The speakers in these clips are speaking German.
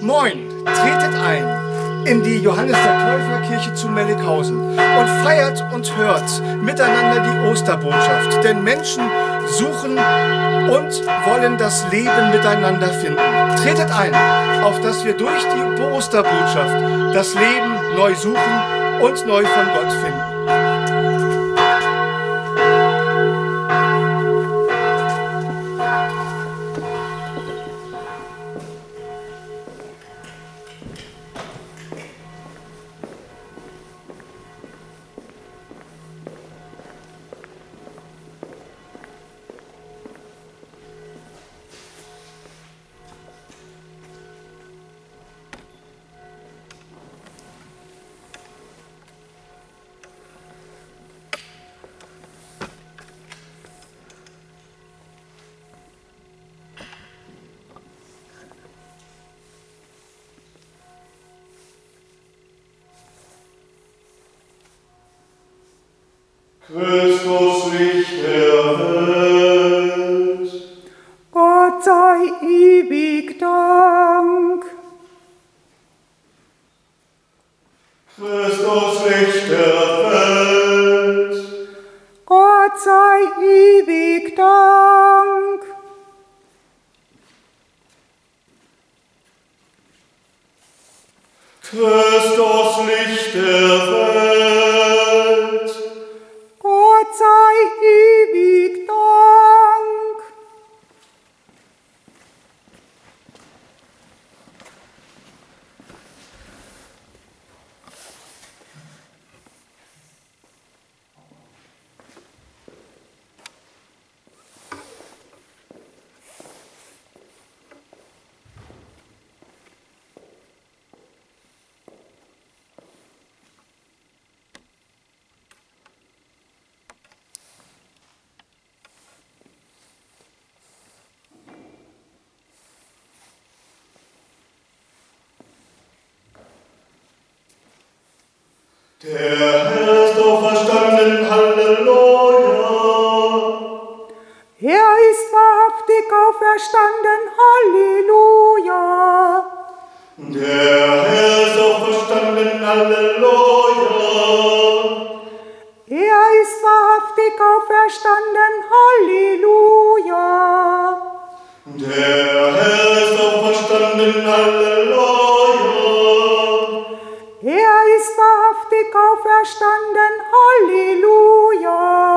Moin, tretet ein in die Johannes der Täufer Kirche zu Mellighausen und feiert und hört miteinander die Osterbotschaft. Denn Menschen suchen und wollen das Leben miteinander finden. Tretet ein, auf dass wir durch die Osterbotschaft das Leben neu suchen und neu von Gott finden. Christus Licht Der Herr ist auferstanden, Halleluja. Er ist wahrhaftig auferstanden. Halleluja. Der Herr ist auferstanden, Halleluja. Er ist wahrhaftig auferstanden. Halleluja. Der Herr ist auferstanden, Halleluja. Auferstanden. Halleluja.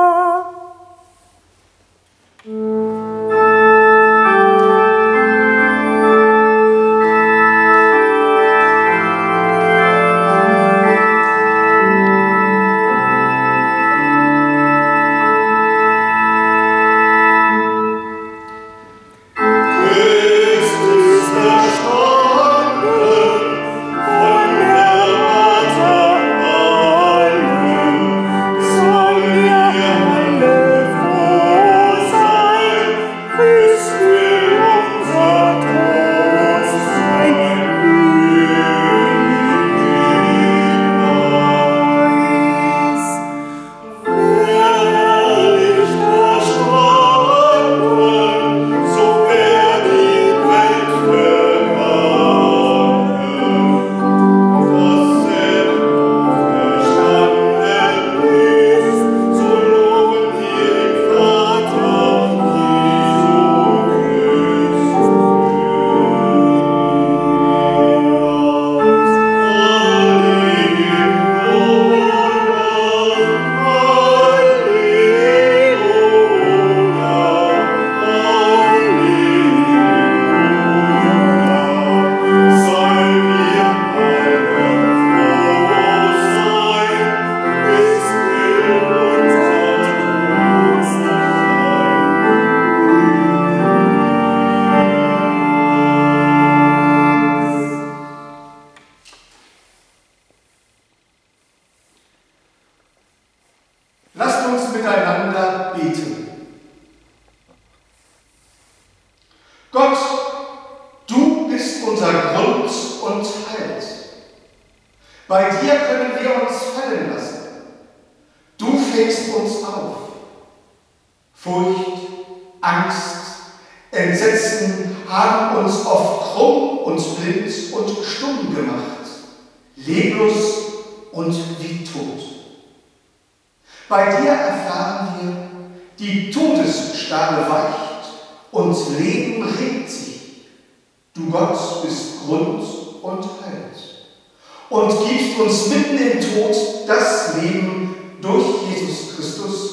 Und gibst uns mitten im Tod das Leben durch Jesus Christus.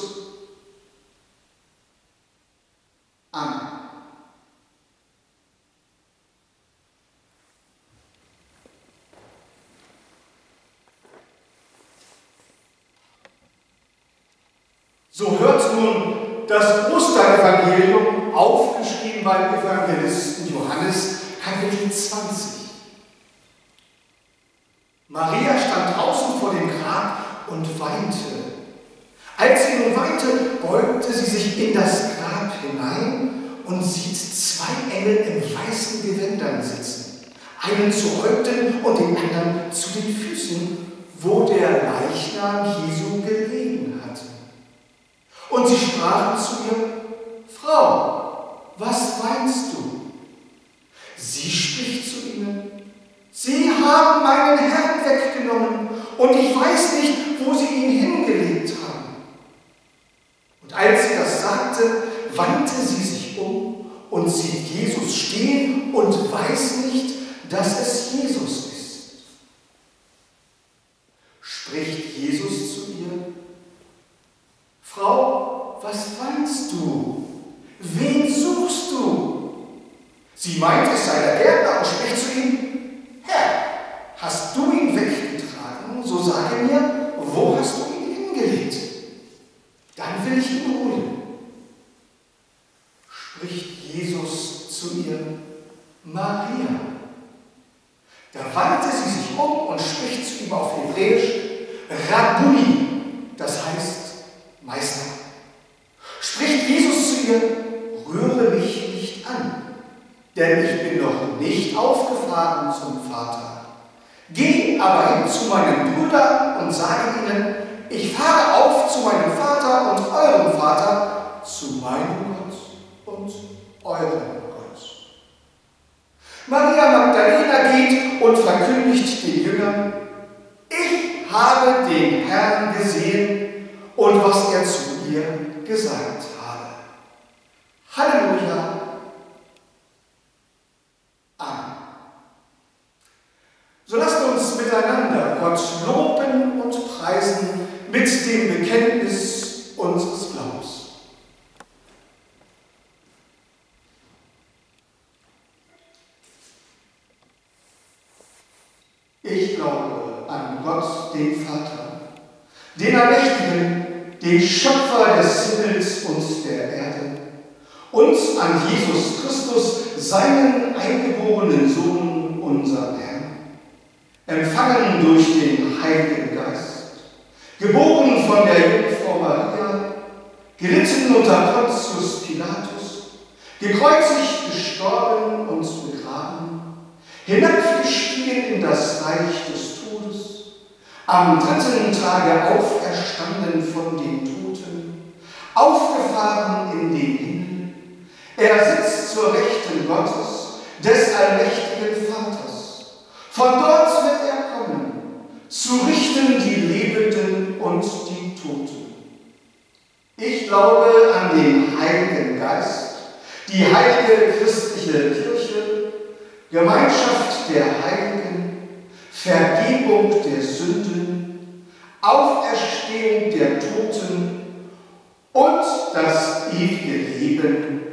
Amen. So hört nun das Osterevangelium, aufgeschrieben beim Evangelisten Johannes, Kapitel 20. Maria stand draußen vor dem Grab und weinte. Als sie nun weinte, beugte sie sich in das Grab hinein und sieht zwei Engel in weißen Gewändern sitzen. Einen zu Häupten und den anderen zu den Füßen, wo der Leichnam Jesu gelegen hatte. Und sie sprachen zu ihr, Frau, was weinst du? Sie spricht zu ihnen, Sie haben meinen Herrn weggenommen und ich weiß nicht, wo Sie ihn hingelegt haben. Und als sie das sagte, wandte sie sich um und sieht Jesus stehen und weiß nicht, dass es Jesus ist. Spricht Jesus zu ihr, Frau, was weinst du? Wen suchst du? Sie meint, es sei der Gärtner und spricht zu ihm, Herr, hast du ihn weggetragen, so sage mir, wo hast du ihn hingelegt? Dann will ich ihn holen. Spricht Jesus zu ihr, Maria. Da wandte sie sich um und spricht zu ihm auf Hebräisch, Rabuni, das heißt Meister. Spricht Jesus zu ihr, rühre mich nicht an, denn ich bin noch nicht aufgefahren zum Vater. Geh aber hin zu meinen Brüdern und sage ihnen, ich fahre auf zu meinem Vater und eurem Vater, zu meinem Gott und eurem Gott. Maria Magdalena geht und verkündigt den Jüngern, ich habe den Herrn gesehen und was er zu ihr gesagt habe. Halleluja. Amen. So lasst uns miteinander Gott loben und preisen mit dem Bekenntnis unseres Glaubens. Ich glaube an Gott, den Vater, den Allmächtigen, den Schöpfer des Himmels und der Erde, und an Jesus Christus, seinen eingeborenen Sohn, unseren Herrn, empfangen durch den Heiligen Geist, geboren von der Jungfrau Maria, gelitten unter Pontius Pilatus, gekreuzigt, gestorben und begraben, hinabgestiegen in das Reich des Todes, am dritten Tage auferstanden von den Toten, aufgefahren in den Himmel, er sitzt zur Rechten Gottes, des allmächtigen Vaters. Von dort wird zu richten die Lebenden und die Toten. Ich glaube an den Heiligen Geist, die heilige christliche Kirche, Gemeinschaft der Heiligen, Vergebung der Sünden, Auferstehung der Toten und das ewige Leben.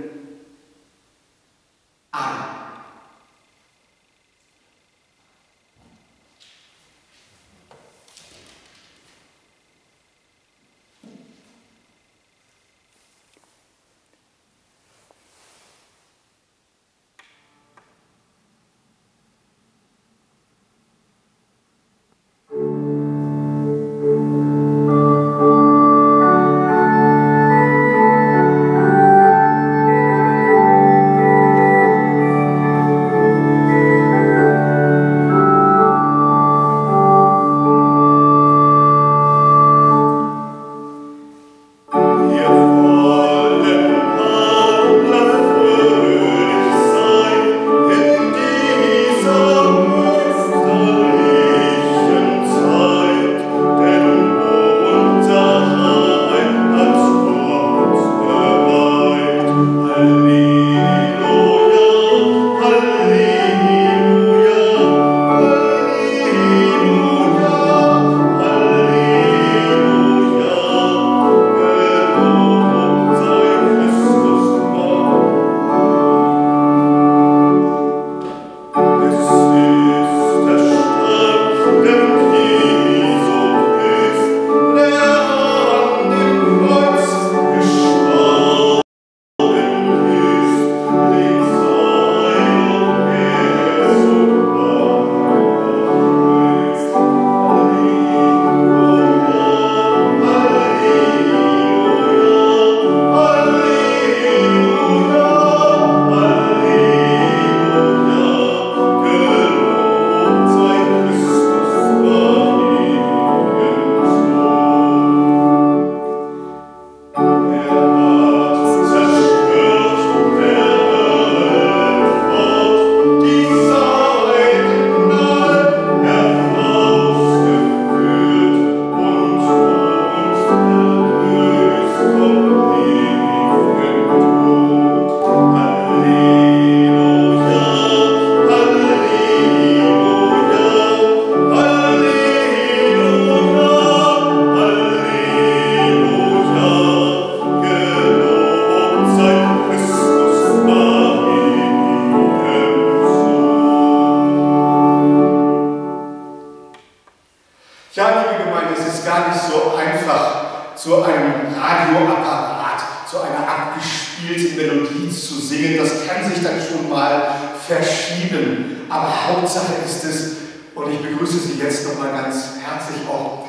Ja, liebe Gemeinde, es ist gar nicht so einfach, zu einem Radioapparat, zu einer abgespielten Melodie zu singen. Das kann sich dann schon mal verschieben. Aber Hauptsache ist es, und ich begrüße Sie jetzt nochmal ganz herzlich auch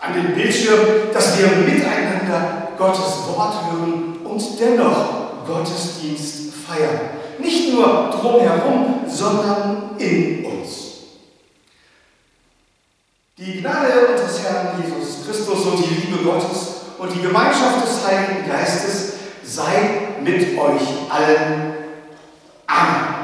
an den Bildschirm, dass wir miteinander Gottes Wort hören und dennoch Gottesdienst feiern. Nicht nur drumherum, sondern in uns. Die Gnade unseres Herrn Jesus Christus und die Liebe Gottes und die Gemeinschaft des Heiligen Geistes sei mit euch allen. Amen.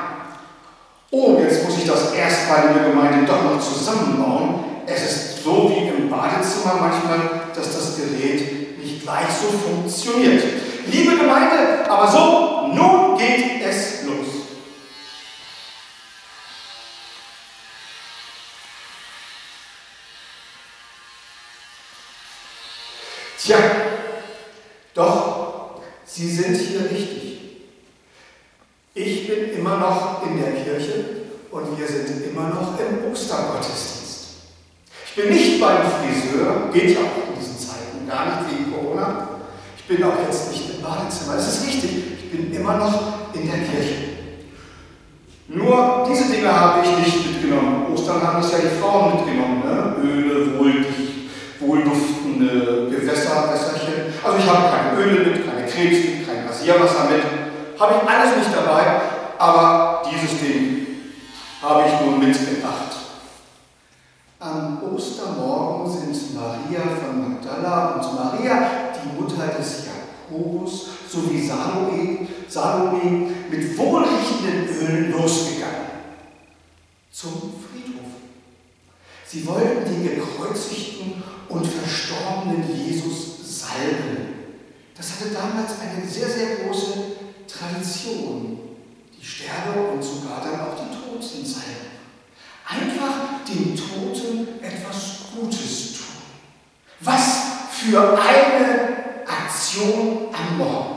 Oh, jetzt muss ich das erstmal in der Gemeinde doch noch zusammenbauen. Es ist so wie im Badezimmer manchmal, dass das Gerät nicht gleich so funktioniert. Liebe Gemeinde, aber so, nun geht es Tja, doch, Sie sind hier richtig. Ich bin immer noch in der Kirche und wir sind immer noch im Ostergottesdienst. Ich bin nicht beim Friseur, geht ja auch in diesen Zeiten, gar nicht wegen Corona. Ich bin auch jetzt nicht im Badezimmer. Es ist richtig, ich bin immer noch in der Kirche. Nur diese Dinge habe ich nicht mitgenommen. Ostern haben es ja die Frauen mitgenommen. Ne? Öle, wohlig, wohlduftende. Also ich habe keine Öle mit, keine Krebs mit, kein Rasierwasser mit. Habe ich alles nicht dabei, aber dieses Ding habe ich nun mitgebracht. Am Ostermorgen sind Maria von Magdala und Maria, die Mutter des Jakobus, sowie Salome, Salome mit wohlriechenden Ölen losgegangen. Zum Friedhof. Sie wollten den gekreuzigten und verstorbenen Jesus salben. Das hatte damals eine sehr, sehr große Tradition. Die Sterbe und sogar dann auch die Toten salben. Einfach den Toten etwas Gutes tun. Was für eine Aktion am Morgen.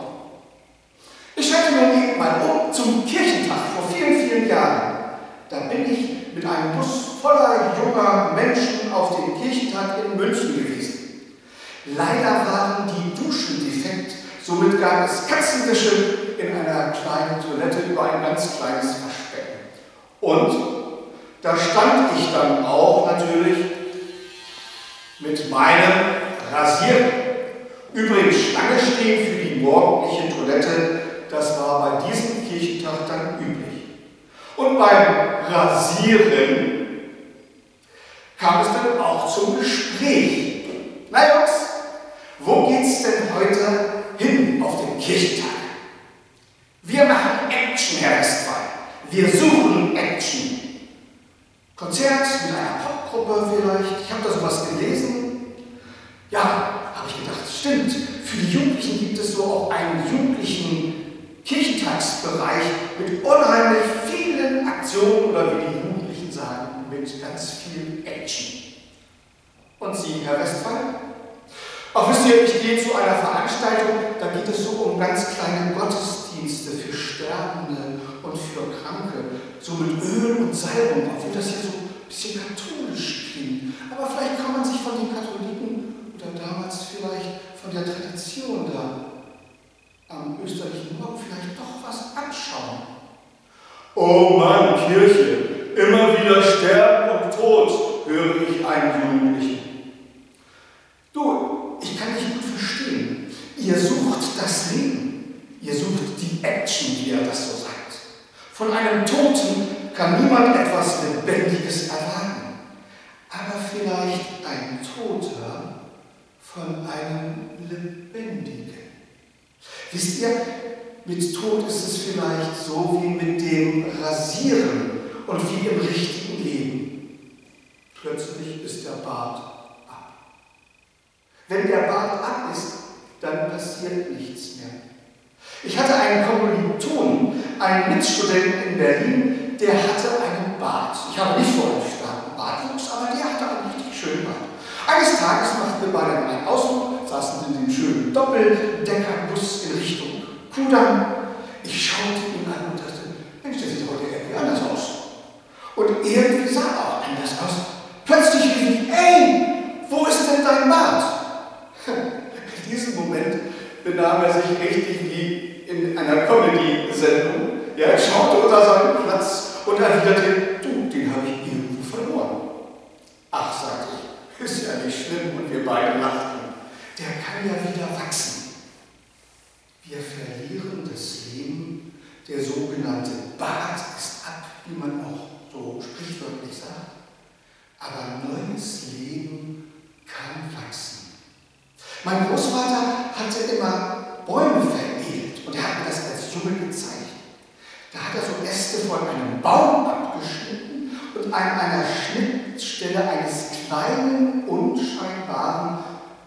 Ich schalte eben mal um zum Kirchentag vor vielen, vielen Jahren. Da bin ich mit einem Bus voller junger Menschen auf dem Kirchentag in München gewesen. Leider waren die Duschen defekt, somit gab es Katzenwäsche in einer kleinen Toilette über ein ganz kleines Waschbecken. Und da stand ich dann auch natürlich mit meinem Rasierer. Übrigens Schlange stehen für die morgendliche Toilette, das war bei diesem Kirchentag dann üblich. Und beim Rasieren kam es dann auch zum Gespräch. Na Jungs, wo geht's denn heute hin auf den Kirchentag? Wir machen Action, Herr Westphal. Wir suchen Action. Konzert mit einer Popgruppe vielleicht. Ich habe da sowas gelesen. Ja, habe ich gedacht, stimmt. Für die Jugendlichen gibt es so auch einen jugendlichen Kirchentagsbereich mit unheimlich vielen Aktionen oder wie die Jugendlichen sagen, mit ganz viel Action. Und Sie, Herr Westphal? Auch wisst ihr, ich gehe zu einer Veranstaltung, da geht es so um ganz kleine Gottesdienste für Sterbende und für Kranke, so mit Öl und Salbung, obwohl das hier so ein bisschen katholisch klingt. Aber vielleicht kann man sich von den Katholiken oder damals vielleicht von der Tradition da am österlichen Morgen vielleicht doch was anschauen. Oh Mann, Kirche, immer wieder Sterben und Tod, höre ich einen Jugendlichen. Du, ich kann dich gut verstehen. Ihr sucht das Leben. Ihr sucht die Action, wie er das so sagt. Von einem Toten kann niemand etwas Lebendiges erwarten. Aber vielleicht ein Toter von einem Lebendigen. Wisst ihr, mit Tod ist es vielleicht so wie mit dem Rasieren und wie im richtigen Leben. Plötzlich ist der Bart. Wenn der Bart ab ist, dann passiert nichts mehr. Ich hatte einen Kommilitonen, einen Mitstudenten in Berlin, der hatte einen Bart. Ich habe nicht vor einem starken Bartwuchs, aber der hatte einen richtig schönen Bart. Eines Tages machten wir beide einen Ausflug, saßen in dem schönen Doppeldeckerbus in Richtung Kudamm. Ich schaute ihn an und dachte, Mensch, der sieht heute irgendwie anders aus. Und irgendwie sah er auch anders aus. Plötzlich rief ich, ey, wo ist denn dein Bart? In diesem Moment benahm er sich richtig wie in einer Comedy-Sendung. Ja, er schaute unter seinen Platz und erwiderte, du, den habe ich irgendwo verloren. Ach, sagte ich, ist ja nicht schlimm und wir beide lachten. Der kann ja wieder wachsen. Wir verlieren das Leben, der sogenannte Bart ist ab, wie man auch so sprichwörtlich sagt. Aber neues Leben. Mein Großvater hatte immer Bäume veredelt und er hat mir das als Junge gezeigt. Da hat er so Äste von einem Baum abgeschnitten und an einer Schnittstelle eines kleinen, unscheinbaren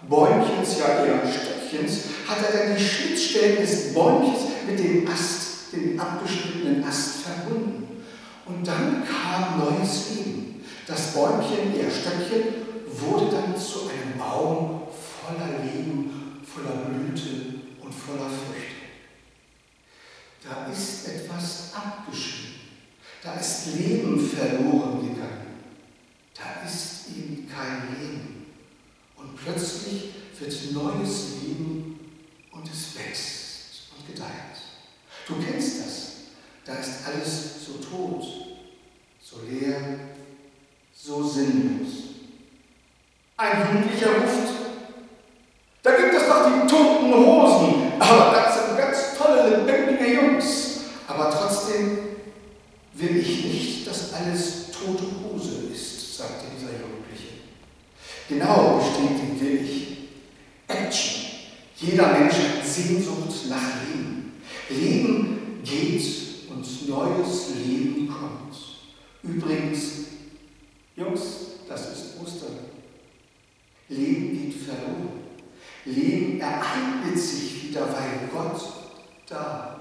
Bäumchens, ja eher Stöckchens, hat er dann die Schnittstellen des Bäumchens mit dem Ast, dem abgeschnittenen Ast verbunden. Und dann kam neues Leben. Das Bäumchen, ihr Stöckchen, wurde dann zu einem Baum voller Leben, voller Blüte und voller Früchte. Da ist etwas abgeschnitten. Da ist Leben verloren gegangen. Da ist eben kein Leben. Und plötzlich wird neues Leben und es wächst und gedeiht. Du kennst das. Da ist alles so tot, so leer, so sinnlos. Ein Jugendlicher ruft, da gibt es doch die toten Hosen, aber das sind ganz tolle, lebendige Jungs. Aber trotzdem will ich nicht, dass alles tote Hose ist, sagte dieser Jugendliche. Genau, bestätigt will ich. Action. Jeder Mensch hat Sehnsucht nach Leben. Leben geht und neues Leben kommt. Übrigens, Jungs, das ist Ostern. Leben geht verloren. Leben ereignet sich wieder, weil Gott da ist.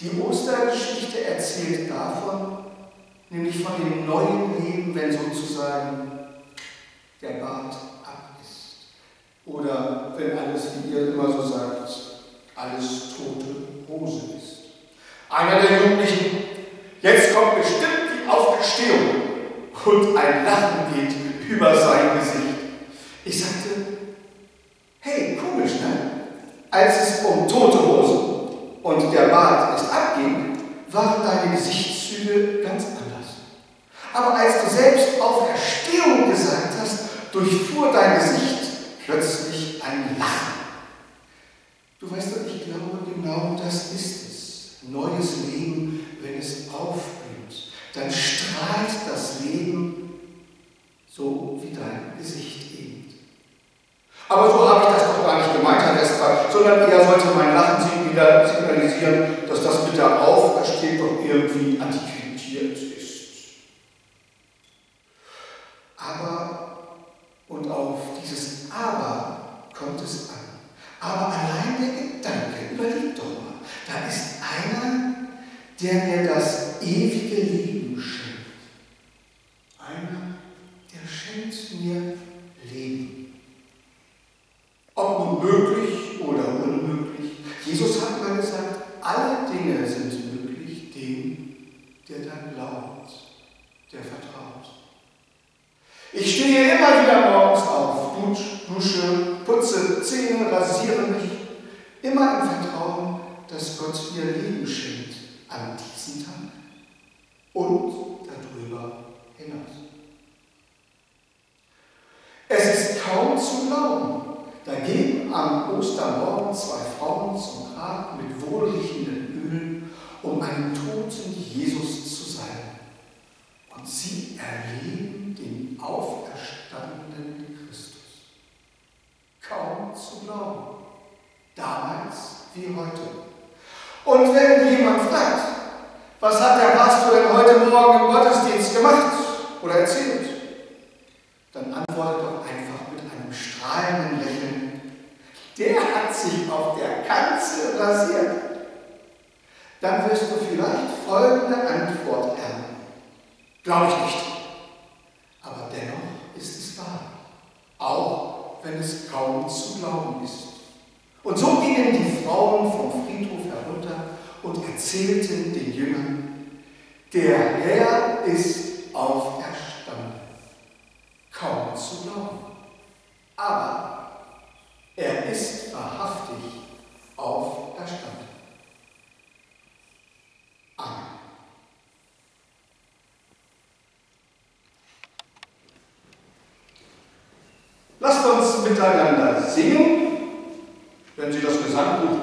Die Ostergeschichte erzählt davon, nämlich von dem neuen Leben, wenn sozusagen der Bart ab ist. Oder wenn alles, wie ihr immer so sagt, alles tote Hose ist. Einer der Jugendlichen, jetzt kommt bestimmt die Auferstehung und ein Lachen geht über sein Gesicht. Ich sagte, hey, komisch, ne? Als es um tote Hosen und der Bart erst abging, waren deine Gesichtszüge ganz anders. Aber als du selbst Auferstehung gesagt hast, durchfuhr dein Gesicht plötzlich ein Lachen. Du weißt doch, ich glaube, genau das ist es. Neues Leben, wenn es aufblüht, dann strahlt das Leben so wie dein Gesicht eben. Aber so habe ich das doch gar nicht gemeint, Herr Westphal, sondern eher sollte mein Lachen wieder signalisieren, dass das mit der Auferstehung doch irgendwie antiquiert miteinander singen. Wenn Sie das Gesangbuch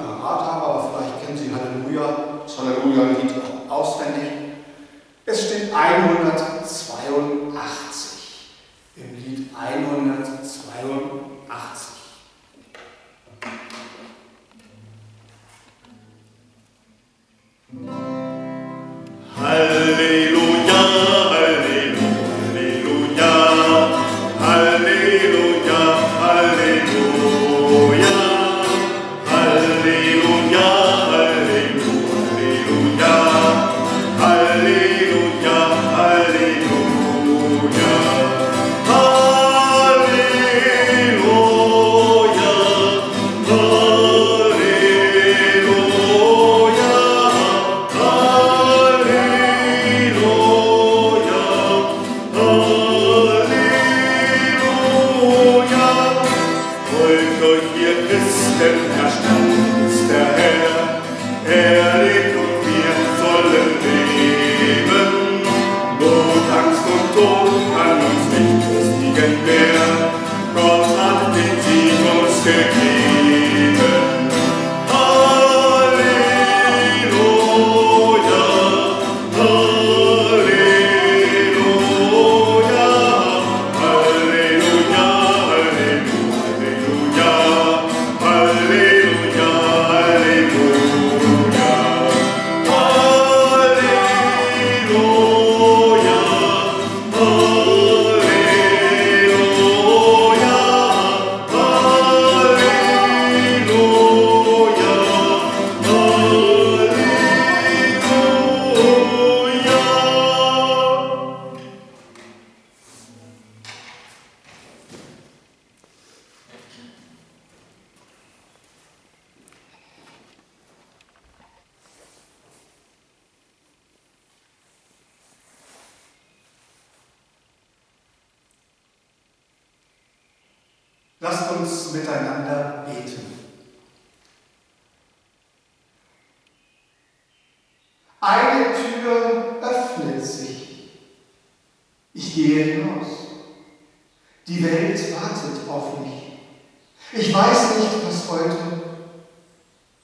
Ich weiß nicht, was heute,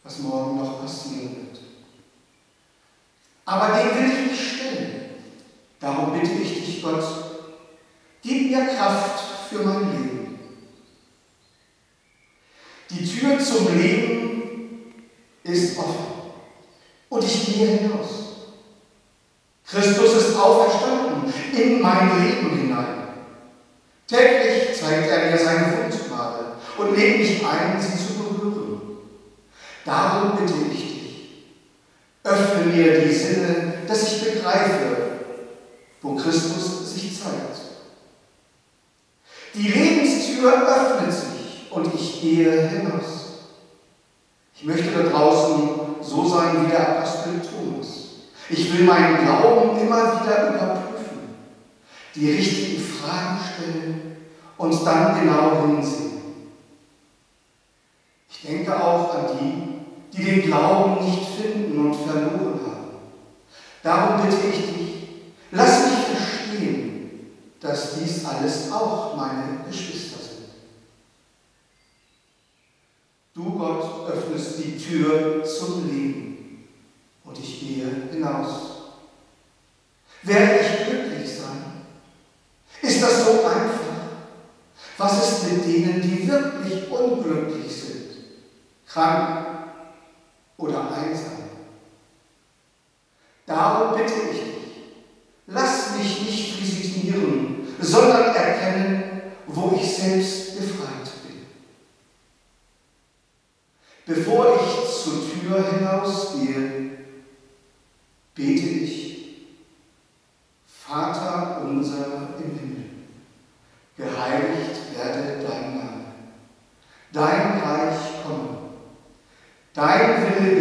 was morgen noch passieren wird. Aber dem will ich mich stellen. Darum bitte ich dich, Gott, gib mir Kraft für mein Leben. Die Tür zum Leben ist offen und ich gehe hinaus. Christus ist auferstanden in mein Leben hinein. Täglich zeigt er mir seine Wundmale und lädt mich ein, sie zu berühren. Darum bitte ich dich, öffne mir die Sinne, dass ich begreife, wo Christus sich zeigt. Die Lebenstür öffnet sich und ich gehe hinaus. Ich möchte da draußen so sein wie der Apostel Thomas. Ich will meinen Glauben immer wieder überprüfen, die richtigen Fragen stellen und dann genau hinsehen. Denke auch an die, die den Glauben nicht finden und verloren haben. Darum bitte ich dich, lass mich verstehen, dass dies alles auch meine Geschwister sind. Du, Gott, öffnest die Tür zum Leben und ich gehe hinaus. Werde ich glücklich sein? Ist das so einfach? Was ist mit denen, die wirklich unglücklich sind, krank oder einsam? Darum bitte ich dich, lass mich nicht resignieren, sondern erkennen, wo ich selbst befreit bin. Bevor ich zur Tür hinausgehe, bete ich, Vater unser im Himmel, geheiligt werde dein Name, dein Reich komme, dein Wille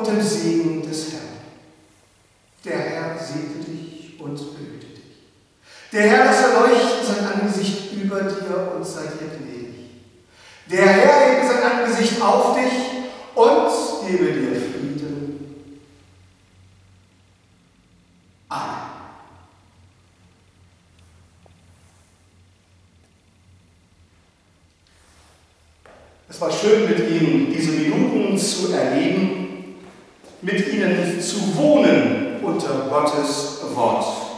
und im Segen des Herrn. Der Herr segne dich und behüte dich. Der Herr lasse leuchten sein Angesicht über dir und sei dir gnädig. Der Herr hebe sein Angesicht auf dich und gebe dir Frieden. Amen. Es war schön, mit Ihnen diese Minuten zu erleben, mit Ihnen zu wohnen unter Gottes Wort.